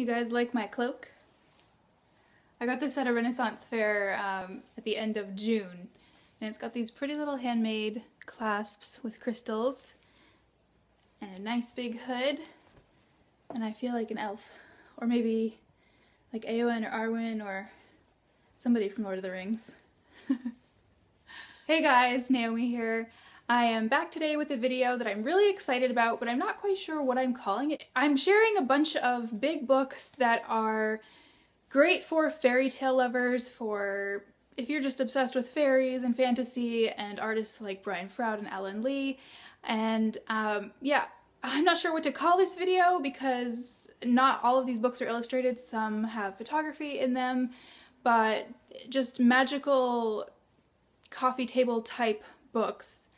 You guys like my cloak? I got this at a Renaissance fair um, at the end of June and it's got these pretty little handmade clasps with crystals and a nice big hood and I feel like an elf or maybe like Eowyn or Arwen or somebody from Lord of the Rings. hey guys, Naomi here. I am back today with a video that I'm really excited about, but I'm not quite sure what I'm calling it. I'm sharing a bunch of big books that are great for fairy tale lovers, for if you're just obsessed with fairies and fantasy and artists like Brian Froud and Alan Lee. And um, yeah, I'm not sure what to call this video because not all of these books are illustrated. Some have photography in them, but just magical coffee table type books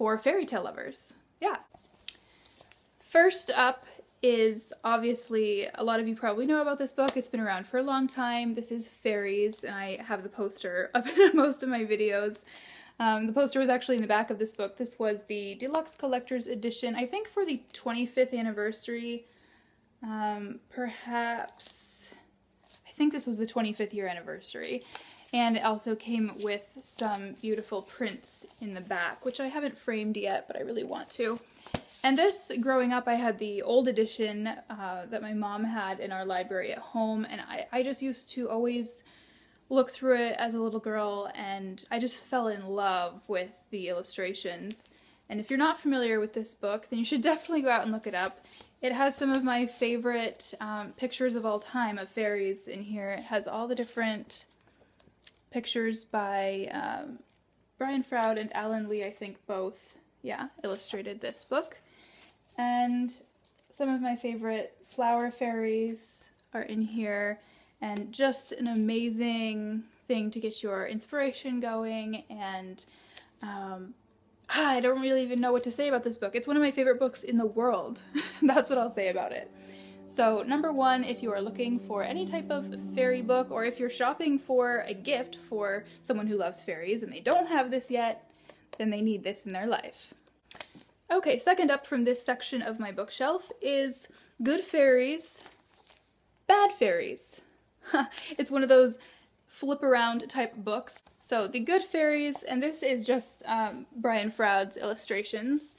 for fairy tale lovers. Yeah. First up is obviously, a lot of you probably know about this book. It's been around for a long time. This is Faeries, and I have the poster it in most of my videos. Um, the poster was actually in the back of this book. This was the deluxe collector's edition, I think for the 25th anniversary. Um, perhaps, I think this was the 25th year anniversary. And it also came with some beautiful prints in the back, which I haven't framed yet, but I really want to. And this, growing up, I had the old edition uh, that my mom had in our library at home, and I, I just used to always look through it as a little girl, and I just fell in love with the illustrations. And if you're not familiar with this book, then you should definitely go out and look it up. It has some of my favorite um, pictures of all time of fairies in here. It has all the different pictures by um, Brian Froud and Alan Lee, I think both, yeah, illustrated this book. And some of my favorite flower fairies are in here and just an amazing thing to get your inspiration going and um, I don't really even know what to say about this book. It's one of my favorite books in the world. That's what I'll say about it. So number one, if you are looking for any type of fairy book, or if you're shopping for a gift for someone who loves fairies and they don't have this yet, then they need this in their life. Okay, second up from this section of my bookshelf is Good Fairies, Bad Fairies. it's one of those flip around type books. So the Good Fairies, and this is just um, Brian Froud's illustrations,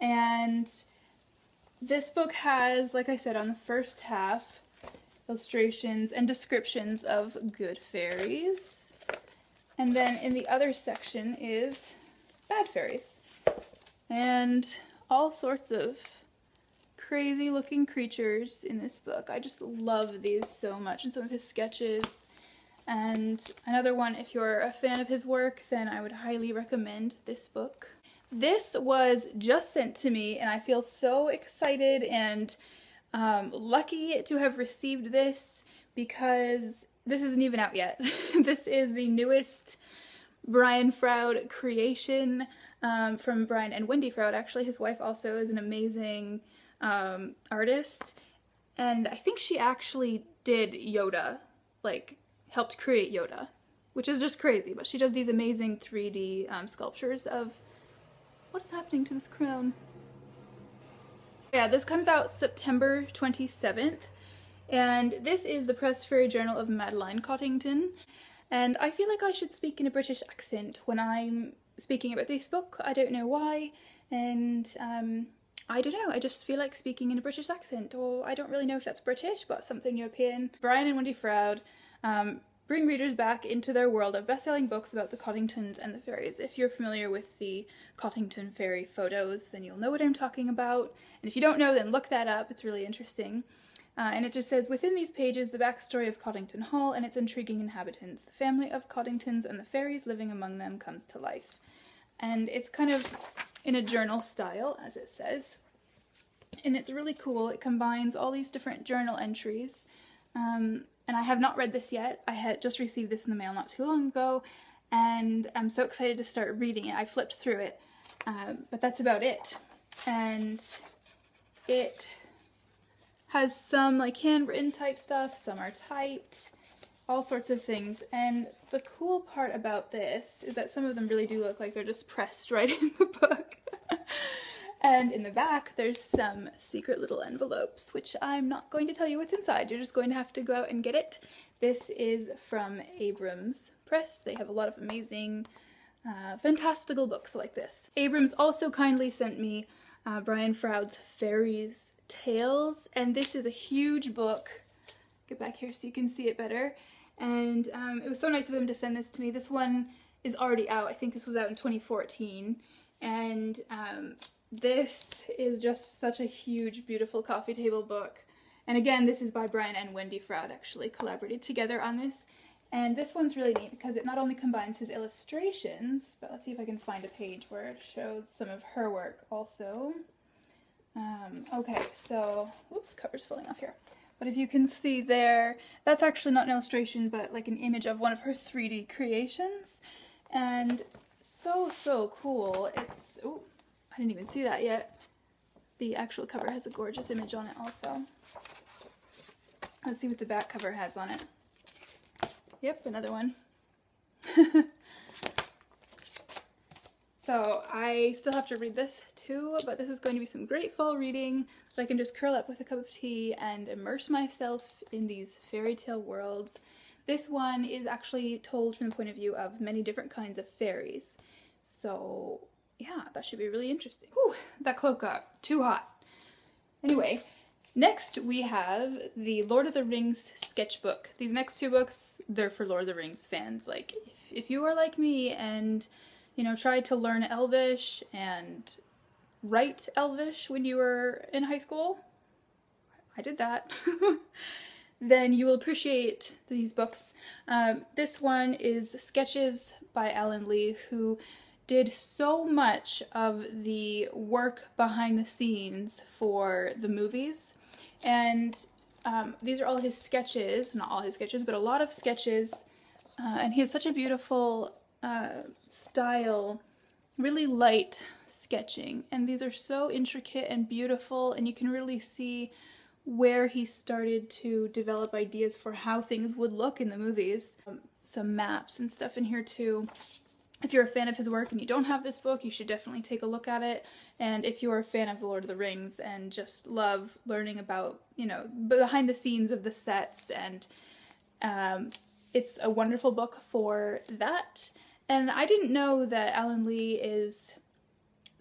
and this book has, like I said, on the first half, illustrations and descriptions of good fairies. And then in the other section is bad fairies. And all sorts of crazy looking creatures in this book. I just love these so much and some of his sketches. And another one, if you're a fan of his work, then I would highly recommend this book. This was just sent to me and I feel so excited and um, lucky to have received this because this isn't even out yet. this is the newest Brian Froud creation um, from Brian and Wendy Froud. Actually, his wife also is an amazing um, artist and I think she actually did Yoda, like helped create Yoda, which is just crazy, but she does these amazing 3D um, sculptures of what is happening to this crown? Yeah, this comes out September 27th, and this is the Press Fairy Journal of Madeline Cottington, and I feel like I should speak in a British accent when I'm speaking about this book. I don't know why, and um, I don't know, I just feel like speaking in a British accent, or I don't really know if that's British, but something European. Brian and Wendy Froud um, bring readers back into their world of best-selling books about the Cottingtons and the fairies. If you're familiar with the Cottington fairy photos, then you'll know what I'm talking about. And if you don't know, then look that up. It's really interesting. Uh, and it just says, within these pages, the backstory of Cottington Hall and its intriguing inhabitants. The family of Cottingtons and the fairies living among them comes to life. And it's kind of in a journal style, as it says. And it's really cool. It combines all these different journal entries um, and I have not read this yet. I had just received this in the mail not too long ago, and I'm so excited to start reading it. I flipped through it, um, but that's about it. And it has some like handwritten type stuff, some are typed, all sorts of things. And the cool part about this is that some of them really do look like they're just pressed right in the book. And in the back, there's some secret little envelopes, which I'm not going to tell you what's inside. You're just going to have to go out and get it. This is from Abrams Press. They have a lot of amazing, uh, fantastical books like this. Abrams also kindly sent me uh, Brian Froud's Fairies Tales, and this is a huge book. Get back here so you can see it better. And um, it was so nice of them to send this to me. This one is already out. I think this was out in 2014. And um, this is just such a huge, beautiful coffee table book. And again, this is by Brian and Wendy Froud actually collaborated together on this. And this one's really neat because it not only combines his illustrations, but let's see if I can find a page where it shows some of her work also. Um, okay, so, oops, cover's falling off here. But if you can see there, that's actually not an illustration, but like an image of one of her 3D creations. And so, so cool. It's, oh, I didn't even see that yet. The actual cover has a gorgeous image on it also. Let's see what the back cover has on it. Yep, another one. so I still have to read this too, but this is going to be some great fall reading that I can just curl up with a cup of tea and immerse myself in these fairy tale worlds. This one is actually told from the point of view of many different kinds of fairies. So yeah, that should be really interesting. Whew, that cloak got too hot. Anyway, next we have the Lord of the Rings sketchbook. These next two books, they're for Lord of the Rings fans. Like, if, if you are like me and, you know, tried to learn Elvish and write Elvish when you were in high school, I did that, then you will appreciate these books. Um, this one is sketches by Alan Lee, who did so much of the work behind the scenes for the movies. And um, these are all his sketches, not all his sketches, but a lot of sketches. Uh, and he has such a beautiful uh, style, really light sketching. And these are so intricate and beautiful, and you can really see where he started to develop ideas for how things would look in the movies. Um, some maps and stuff in here too if you're a fan of his work and you don't have this book, you should definitely take a look at it. And if you're a fan of The Lord of the Rings and just love learning about, you know, behind the scenes of the sets, and um, it's a wonderful book for that. And I didn't know that Alan Lee is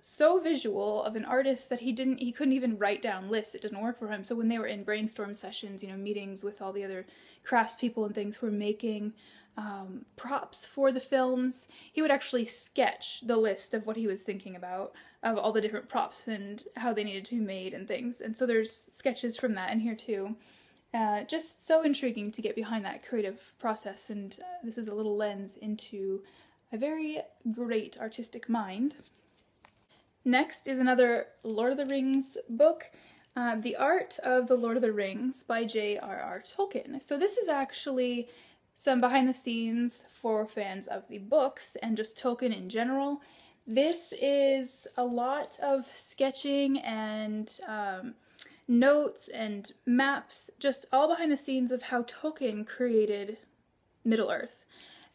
so visual of an artist that he didn't he couldn't even write down lists it didn't work for him so when they were in brainstorm sessions you know meetings with all the other craftspeople and things who were making um, props for the films, he would actually sketch the list of what he was thinking about, of all the different props and how they needed to be made and things. And so there's sketches from that in here too. Uh, just so intriguing to get behind that creative process, and uh, this is a little lens into a very great artistic mind. Next is another Lord of the Rings book, uh, The Art of the Lord of the Rings by J.R.R. Tolkien. So this is actually some behind the scenes for fans of the books and just Tolkien in general. This is a lot of sketching and um, notes and maps, just all behind the scenes of how Tolkien created Middle Earth.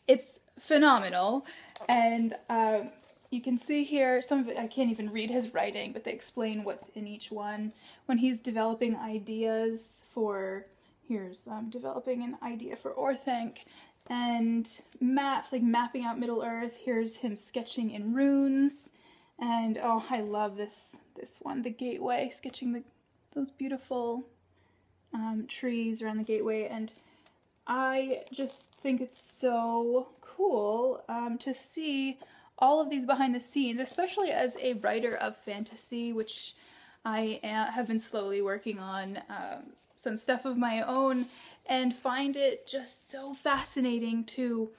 It's phenomenal, and um, you can see here some of it. I can't even read his writing, but they explain what's in each one when he's developing ideas for here's um, developing an idea for Orthanc and maps, like mapping out Middle Earth. Here's him sketching in runes. And oh, I love this this one, the gateway, sketching the those beautiful um, trees around the gateway. And I just think it's so cool um, to see all of these behind the scenes, especially as a writer of fantasy, which I am, have been slowly working on. Um, some stuff of my own and find it just so fascinating to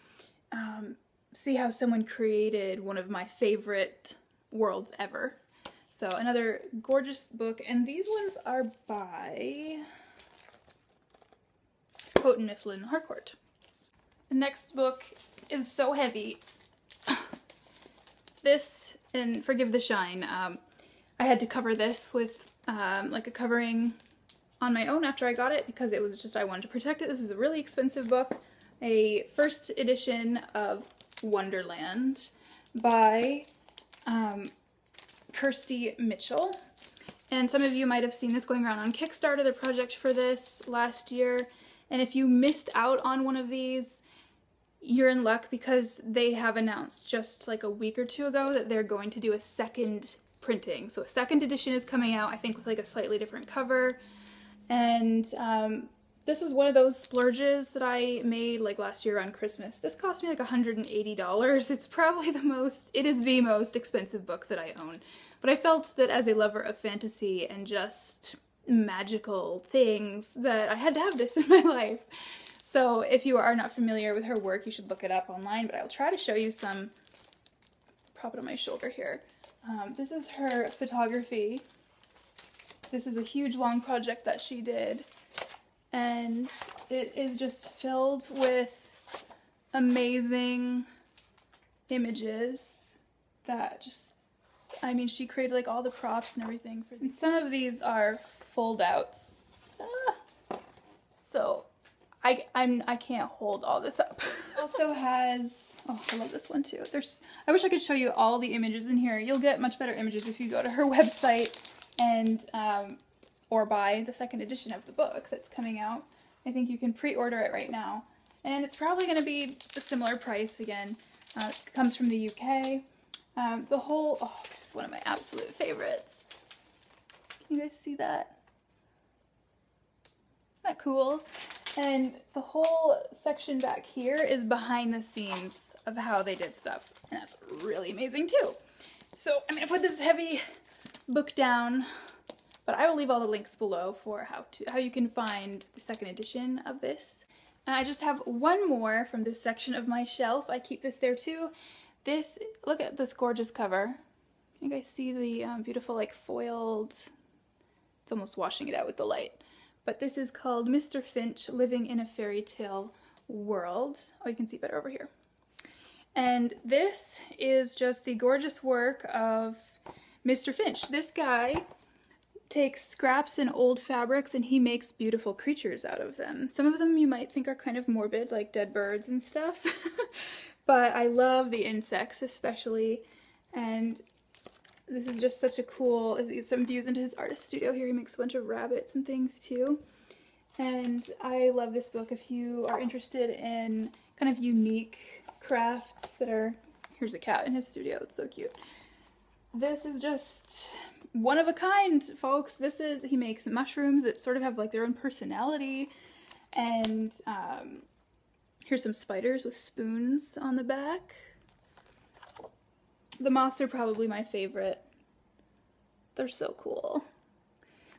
um, see how someone created one of my favorite worlds ever. So another gorgeous book, and these ones are by Houghton Mifflin Harcourt. The next book is so heavy. this, and forgive the shine, um, I had to cover this with um, like a covering on my own after I got it because it was just I wanted to protect it. This is a really expensive book, a first edition of Wonderland by um, Kirsty Mitchell. And some of you might have seen this going around on Kickstarter, the project for this last year. And if you missed out on one of these, you're in luck because they have announced just like a week or two ago that they're going to do a second printing. So a second edition is coming out, I think with like a slightly different cover. And um, this is one of those splurges that I made like last year around Christmas. This cost me like $180. It's probably the most, it is the most expensive book that I own. But I felt that as a lover of fantasy and just magical things that I had to have this in my life. So if you are not familiar with her work, you should look it up online, but I'll try to show you some, prop it on my shoulder here. Um, this is her photography. This is a huge long project that she did. And it is just filled with amazing images that just I mean she created like all the props and everything for and some of these are fold outs ah. so I I'm I can't hold all this up. Also has oh I love this one too. There's I wish I could show you all the images in here. You'll get much better images if you go to her website and um, or buy the second edition of the book that's coming out. I think you can pre-order it right now. And it's probably going to be a similar price again. Uh, it comes from the UK. Um, the whole, oh, this is one of my absolute favorites. Can you guys see that? Isn't that cool? And the whole section back here is behind the scenes of how they did stuff. And that's really amazing too. So I'm to put this heavy book down but I will leave all the links below for how to how you can find the second edition of this. And I just have one more from this section of my shelf. I keep this there too. This, look at this gorgeous cover. You guys see the um, beautiful like foiled, it's almost washing it out with the light. But this is called Mr. Finch Living in a Fairy Tale World. Oh, you can see better over here. And this is just the gorgeous work of Mr. Finch. This guy takes scraps and old fabrics and he makes beautiful creatures out of them. Some of them you might think are kind of morbid, like dead birds and stuff, but I love the insects especially, and this is just such a cool, some views into his artist studio here. He makes a bunch of rabbits and things too. And I love this book if you are interested in kind of unique crafts that are, here's a cat in his studio, it's so cute. This is just one of a kind, folks. This is, he makes mushrooms that sort of have like their own personality. And um, here's some spiders with spoons on the back. The moths are probably my favorite. They're so cool.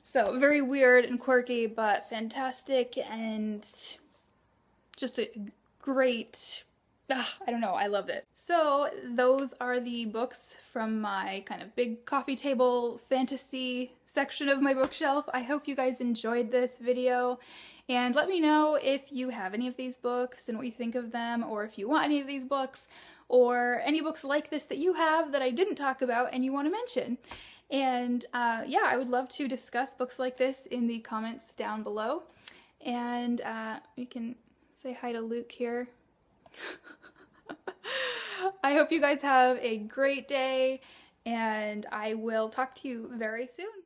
So very weird and quirky, but fantastic and just a great Ugh, I don't know, I loved it. So those are the books from my kind of big coffee table fantasy section of my bookshelf. I hope you guys enjoyed this video and let me know if you have any of these books and what you think of them or if you want any of these books or any books like this that you have that I didn't talk about and you want to mention. And uh, yeah, I would love to discuss books like this in the comments down below. And uh, you can say hi to Luke here. I hope you guys have a great day and I will talk to you very soon.